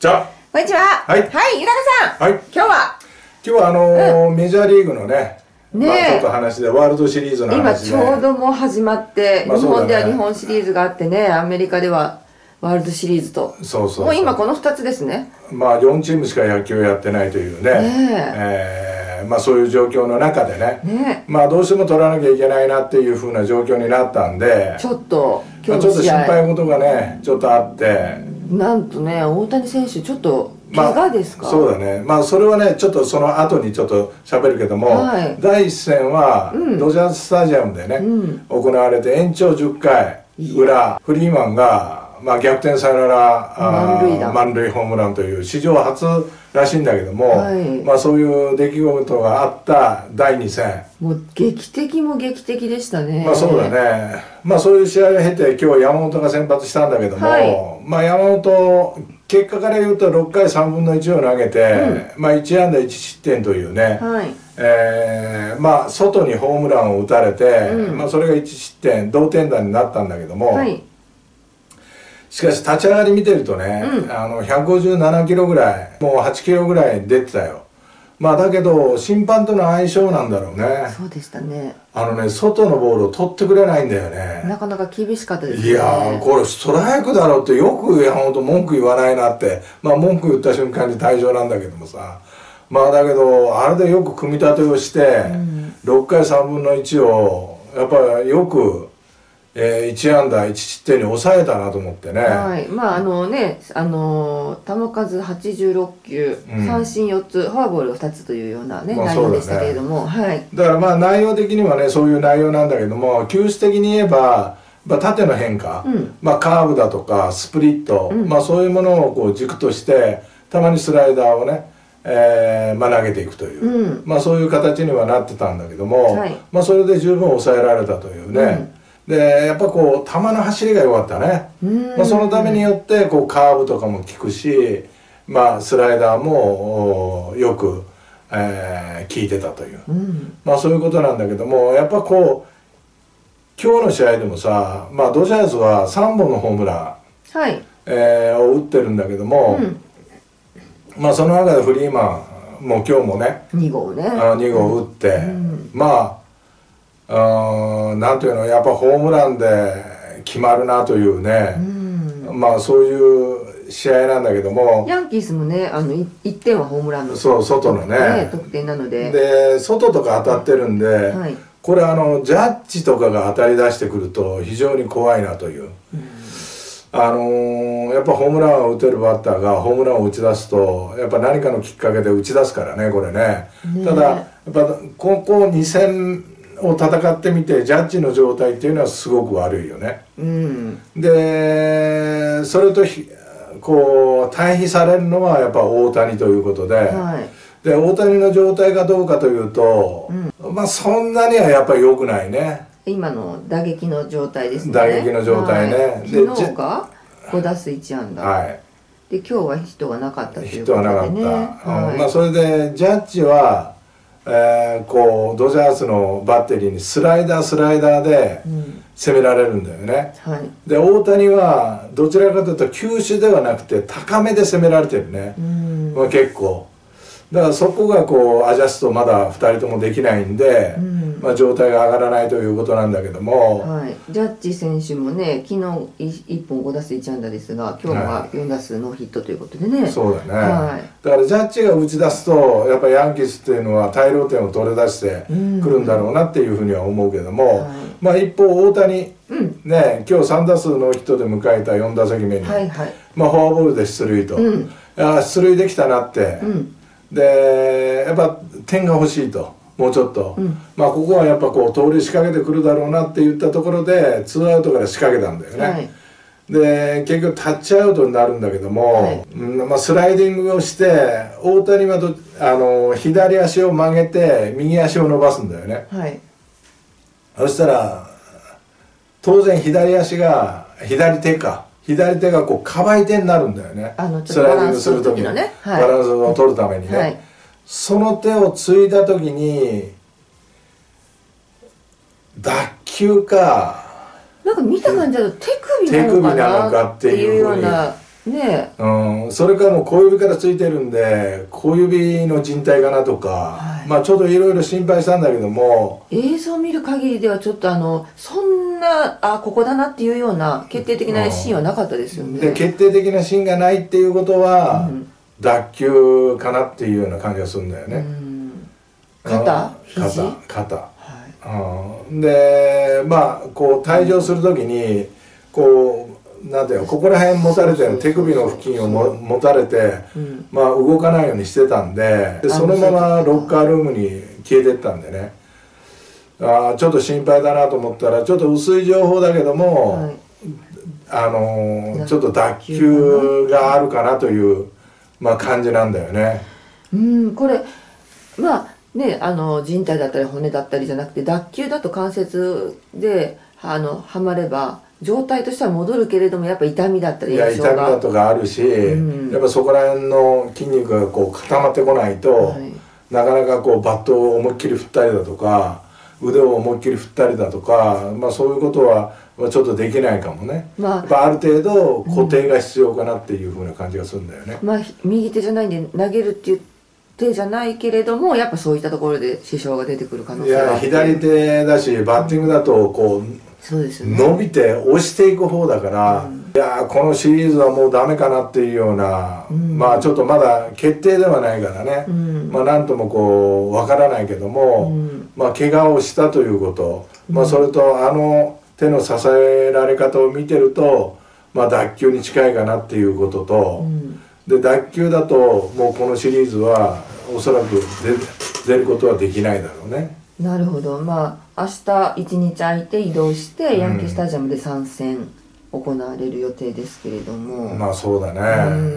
じゃあ。こんにちは。はい。はい、豊さん。はい。今日は、今日はあのーメジャーリーグのねねまあ、ちょっと話でワールドシリーズの今話で。ちょうどもう始まって、日まあね。本では日本シリーズがあってね、アメリカではワールドシリーズと。そうそうもう今この2つですね。まあ4チームしか野球やってないというね。ねえ。ーまあ、そういう状況の中でね。ねまあどうしても取らなきゃいけないなっていうふうな状況になったんで。ちょっと、まあ、ちょっと心配事がねちょっとあってなんとね、大谷選手、ちょっと、まあ怪我ですか、そうだね。まあそれはねちょっとその後にちょっと喋るけども、はい。第一戦はうん。ドジャーススタジアムでね、うん。行われて延長10回裏フリーマンが、まあ、逆転サヨナラ満塁ホームランという史上初らしいんだけども、はい。まあ、そういう出来事があった第2戦、もう劇的も劇的でしたね。まあそうだね、まあそういう試合を経て今日山本が先発したんだけども、はい。まあ山本結果から言うと6回3分の1を投げて、まあ1安打1失点というね、はい。えーまあ外にホームランを打たれて、うん。まあそれが1失点同点弾になったんだけども、はい。しかし立ち上がり見てるとね、うん。あの157キロぐらいもう8キロぐらい出てたよ。まあだけど審判との相性なんだろうね。そうでしたね。あのね外のボールを取ってくれないんだよね。なかなか厳しかったですね。いやーこれストライクだろってよく山本文句言わないなって。まあ文句言った瞬間に退場なんだけどもさ。まあだけどあれでよく組み立てをして、6回3分の1をやっぱりよく、えー、1安打1失点に抑えたなと思ってね、はい、まああのね、あの球数86球、うん。三振4つ、フォアボール2つというようなね、まあ内容でしたけれども、はい、だからまあ内容的にはねそういう内容なんだけども球種的に言えば、まあ、縦の変化、うん。まあ、カーブだとかスプリット、うん。まあ、そういうものをこう軸としてたまにスライダーをね、えーまあ、投げていくという、うん。まあ、そういう形にはなってたんだけども、はい。まあ、それで十分抑えられたというね、でやっぱこう球の走りが良かったね、うん。まあ、そのためによってこうカーブとかも効くし、まあ、スライダーもおよく、えー効いてたという。うん、まあそういうことなんだけどもやっぱこう今日の試合でもさ、まあ、ドジャースは3本のホームラン、はい、えーを打ってるんだけども、うん、まあその中でフリーマンもう今日もね2号ね、あの2号打って、ん。まああーなんていうのやっぱホームランで決まるなといううね、ん、まあそういう試合なんだけども。ヤンキースもね、あのい1点はホームランの、そう外のね。ね、得点なので、で外とか当たってるんで、はい、これあのジャッジとかが当たり出してくると非常に怖いなという、あのーやっぱホームランを打てるバッターがホームランを打ち出すとやっぱ何かのきっかけで打ち出すからねこれね。ね。ただやっぱここ2戦を戦ってみてジャッジの状態っていうのはすごく悪いよね。うん、でそれとひこう対比されるのはやっぱ大谷ということで、はい、で大谷の状態がどうかというと、まあそんなにはやっぱり良くないね。今の打撃の状態ですね。打撃の状態ね。はい。で昨日が5打数1安打、はい。で今日はヒットがなかったというヒッことでトはなかった、ね。はい。うんまあそれでジャッジは、えーこうドジャースのバッテリーにスライダースライダーでうん。攻められるんだよね。はい、で大谷はどちらかというと球種ではなくて高めで攻められてるね、うん。まあ、結構。だからそこがこうアジャストまだ2人ともできないんで、うんまあ、状態が上がらないということなんだけども、はい、ジャッジ選手もね昨日1本5打数1安打ですが今日はは4打数ノーヒットということでね、そうだね、はい。だからジャッジが打ち出すとやっぱりヤンキースっていうのは大量点を取り出してくるんだろうなっていうふうには思うけども、はい。まあ一方大谷うん。ね今日3打数ノーヒットで迎えた4打席目に、はいはい。まあフォアボールで出塁と、うん。出塁できたなって、うん。でやっぱ点が欲しいともうちょっと、うん。まあここはやっぱこう盗塁仕掛けてくるだろうなって言ったところでツーアウトから仕掛けたんだよね、はい。で結局タッチアウトになるんだけども、はい。うんまあ、スライディングをして大谷はどあの左足を曲げて右足を伸ばすんだよね。はい。そしたら当然左足が左手か。左手がこうかばい手になるんだよね。スライディングする時にバランスのね。はい。バランスを取るためにね、はいその手をついた時に脱臼かなんか見た感じだと手首なのか手首なのかなっていうようなねうん、それからもう小指からついてるんで小指の靭帯かなとか、はい。まあちょっといろいろ心配したんだけども映像を見る限りではちょっとあのそんなあここだなっていうような決定的なシーンはなかったですよね。で決定的な芯がないっていうことは、うん脱臼かなっていうような感じがするんだようね。ん。肩？肩肩。はい。うん。でまあこう退場する時にこうなんていうのここら辺持たれて手首の付近をも持たれて、うん。まあ動かないようにしてたんでであそのままロッカールームに消えてったんでね。あーちょっと心配だなと思ったらちょっと薄い情報だけども、はい。あのちょっと脱臼があるかなという、まあ、感じなんだよね。うんこれまあねあの人体だったり骨だったりじゃなくて脱臼だと関節であのはまれば状態としては戻るけれどもやっぱ痛みだったりいや痛みだとかあるし、うん。やっぱそこら辺の筋肉がこう固まってこないと、はい。なかなかこうバットを思いっきり振ったりだとか腕を思いっきり振ったりだとか、まあ、そういうことはまあちょっとできないかもね。まあ。ある程度固定が必要かなっていうふうな感じがするんだよね。まあ右手じゃないんで投げるっていう手じゃないけれどもやっぱそういったところで支障が出てくる可能い性があってや左手だしバッティングだとこうそうですよね。伸びて押していく方だから、いやーこのシリーズはもうダメかなっていうような、ん。まあちょっとまだ決定ではないからね、うん。まあなんともこうわからないけども、うんまあ怪我をしたということ、まあそれとあの手の支えられ方を見てると、まあ脱臼に近いかなっていうことと、うん。で脱臼だともうこのシリーズはおそらく出出ることはできないだろうね。なるほど。まあ明日一日空いて移動してヤンキースタジアムで参戦行われる予定ですけれども、まあそうだね、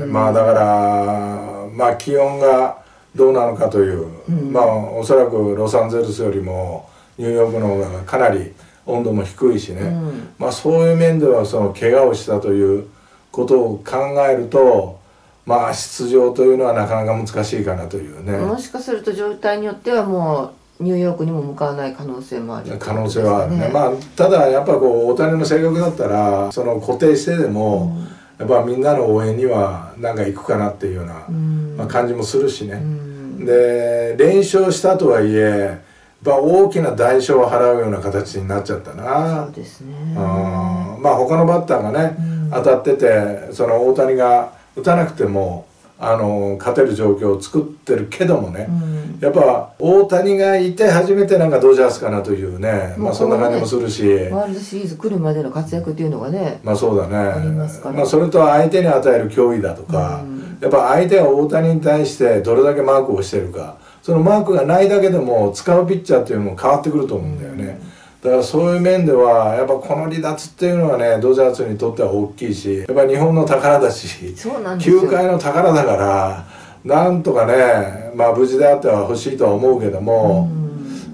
うん。まあだからまあ気温がどうなのかという、うん。まあおそらくロサンゼルスよりもニューヨークの方がかなり温度も低いしね、うん。まあそういう面ではその怪我をしたということを考えるとまあ出場というのはなかなか難しいかなというね。もしかすると状態によってはもうニューヨークにも向かわない可能性もある可能性はあるね。あまあただやっぱこう大谷の性格だったらその固定してでも、やっぱみんなの応援にはなんか行くかなっていうような、うんまあ、感じもするしね、うん。で連勝したとはいえやっぱ大きな代償を払うような形になっちゃったな。そうですね。うん。まあ他のバッターがね、うん。当たっててその大谷が打たなくてもあの勝てる状況を作ってるけどもね、うん。やっぱ大谷がいて初めてなんかドジャースかなというね。まあそんな感じもするし、ワールドシリーズ来るまでの活躍っていうのがねまあそうだね。ありますから。まあ、それと相手に与える脅威だとか、うん。やっぱ相手が大谷に対してどれだけマークをしてるかそのマークがないだけでも使うピッチャーっていうのも変わってくると思うんだよね、だからそういう面ではやっぱこの離脱っていうのはねドジャースにとっては大きいしやっぱ日本の宝だし球界の宝だからなんとかねまあ無事であっては欲しいとは思うけども、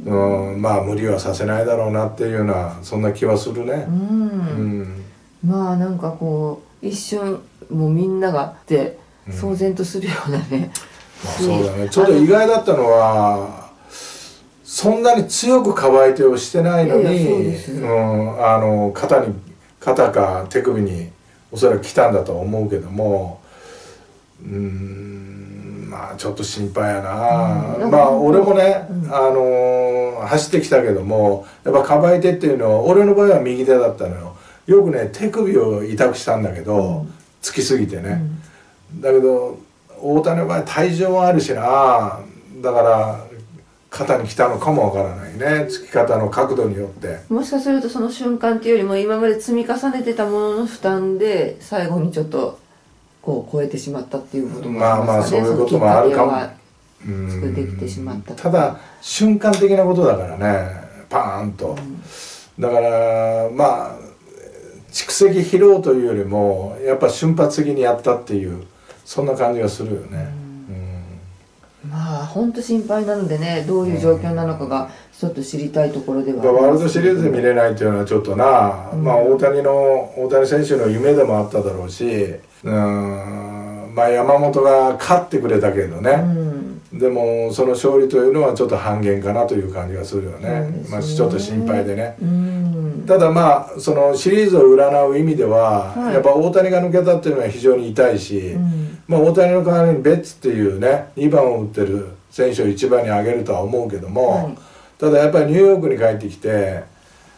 うん。まあ無理はさせないだろうなっていうようなそんな気はするね。う。ん、うん。まあなんかこう一瞬もうみんながって騒然とするようなね、まあ、そうだね。ちょっと意外だったのはそんなに強くかばい手をしてないのにうん、あの肩に肩か手首におそらく来たんだとは思うけどもうんまあちょっと心配やな、うんまあ俺もね、うん。あの走ってきたけどもやっぱかばい手っていうのは俺の場合は右手だったのよ。よくね手首を痛くしたんだけど、うん。つきすぎてね、だけど大谷の場合体重もあるしな。だから肩に来たのかもわからないね。つき方の角度によって。もしかするとその瞬間っていうよりも今まで積み重ねてたものの負担で最後にちょっとこう超えてしまったっていうこともありますかね、まあまあそういうこともあるかも。作ってきてしまった。とただ瞬間的なことだからね。パーンと、だからまあ蓄積疲労というよりもやっぱ瞬発的にやったっていうそんな感じがするよね、うん。まあ本当心配なのでねどういう状況なのかがちょっと知りたいところではワールドシリーズで見れないっていうのはちょっとな、うん。まあ大谷の大谷選手の夢でもあっただろうしうん。まあ山本が勝ってくれたけどうね、ん。でもその勝利というのはちょっと半減かなという感じがするよね。ね。まあちょっと心配でね。うん。ただまあそのシリーズを占う意味では、はい。やっぱ大谷が抜けたっていうのは非常に痛いし、うん。まあ、大谷の代わりにベッツっていうね2番を打ってる選手を1番に上げるとは思うけども、はい。ただやっぱりニューヨークに帰ってきて、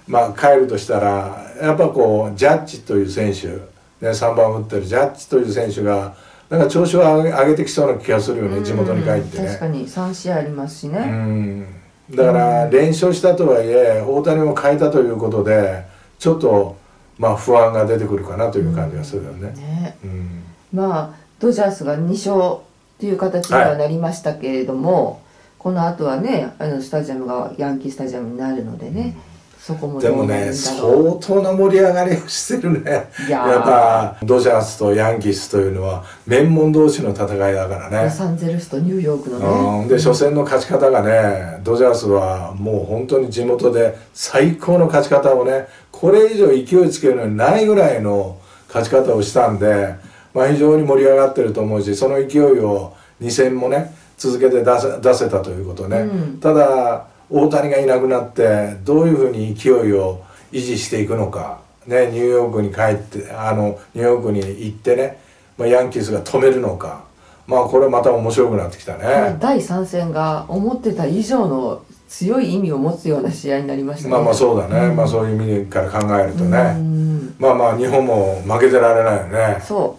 まあ、帰るとしたらやっぱこうジャッジという選手、ね、3番を打ってるジャッジという選手がなんか調子を上げ上げてきそうな気がするよね地元に帰ってね。うん確かに。3試合ありますしうね、ん。だから連勝したとはいえ大谷を変えたということでちょっとまあ不安が出てくるかなという感じがするよね。ね。うん。まあドジャースが2勝という形にはなりましたけれども、この後はねあのスタジアムがヤンキースタジアムになるのでね、そこもでもね相当な盛り上がりをしてるね。いやっぱドジャースとヤンキースというのは名門同士の戦いだからね。ロサンゼルスとニューヨークのうん、ねで初戦の勝ち方がねドジャースはもう本当に地元で最高の勝ち方をねこれ以上勢いつけるのにないぐらいの勝ち方をしたんで、まあ、非常に盛り上がってると思うしその勢いを2戦もね続けて出せ出せたということね、うん。ただ大谷がいなくなってどういうふうに勢いを維持していくのか、ね、ニューヨークに帰ってあのニューヨークに行ってね、まあ、ヤンキースが止めるのか。まあこれまた面白くなってきたね。まあ第3戦が思ってた以上の強い意味を持つような試合になりましたね。まあまあそうだね、うん。まあそういう意味から考えるとね、うん。まあまあ日本も負けてられないよね。そう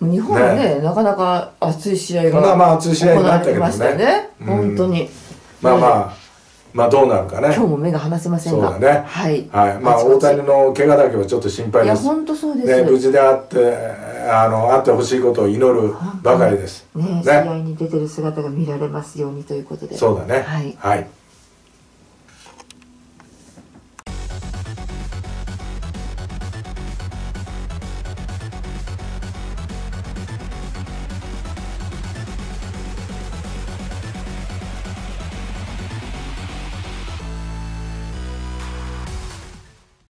日本はねなかなか熱い試合がまあまあ熱い試合になったけどね。ね。うん。本当に。まあまあまあどうなるかね。今日も目が離せませんが。そうだね。はい。はい。まあ大谷の怪我だけはちょっと心配いやです本当そうです。ね無事であってあのあってほしいことを祈るばかりです。ね。試合に出てる姿が見られますようにということで。そうだね。はい。はい